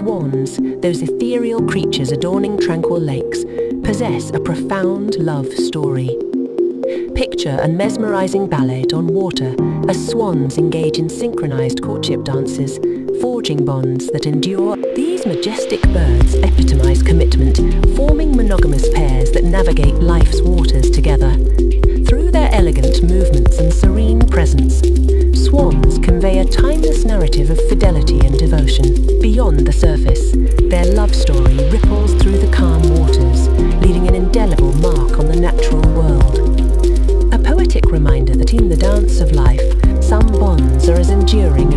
Swans, those ethereal creatures adorning tranquil lakes, possess a profound love story. Picture a mesmerizing ballet on water as swans engage in synchronized courtship dances, forging bonds that endure. These majestic birds epitomize commitment, forming monogamous pairs that navigate life's waters together. Through their elegant movements and serene presence, swans convey a timeless narrative of fidelity and devotion beyond the surface, their love story ripples through the calm waters, leaving an indelible mark on the natural world. A poetic reminder that in the dance of life, some bonds are as enduring